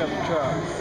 of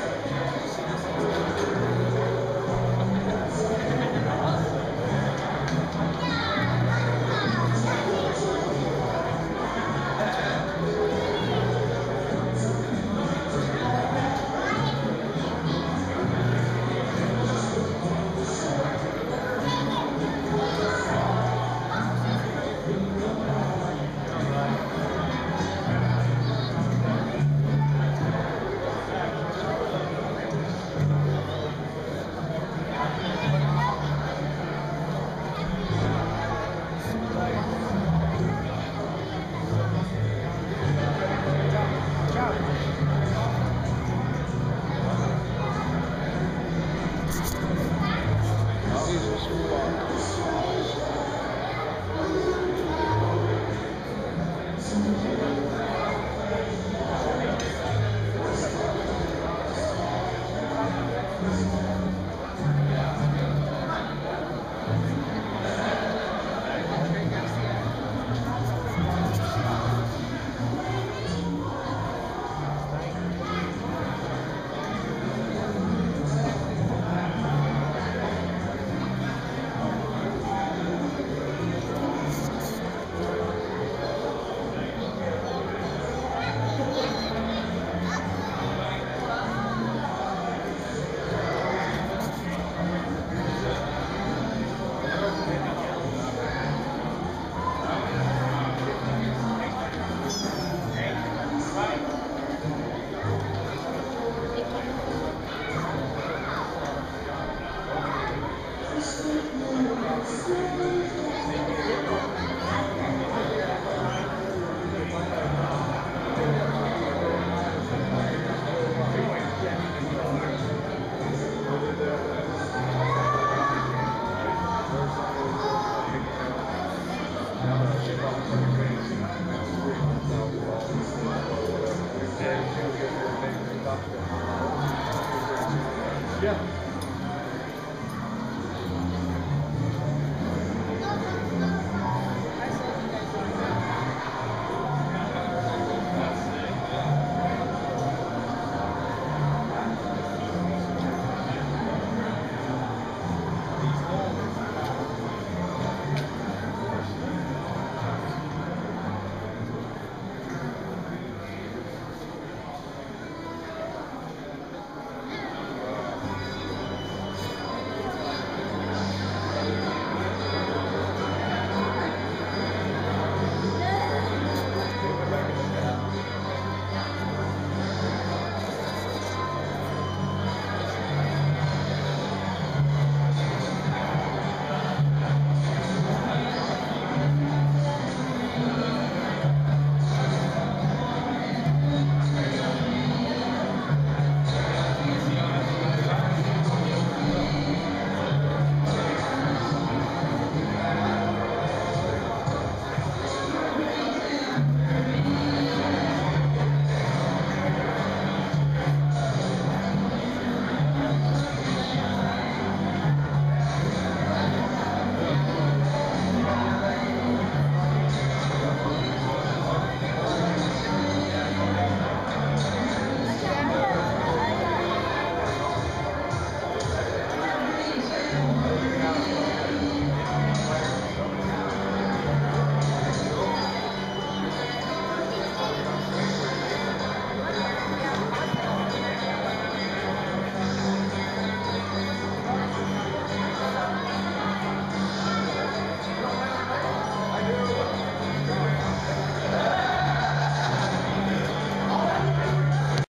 Yeah.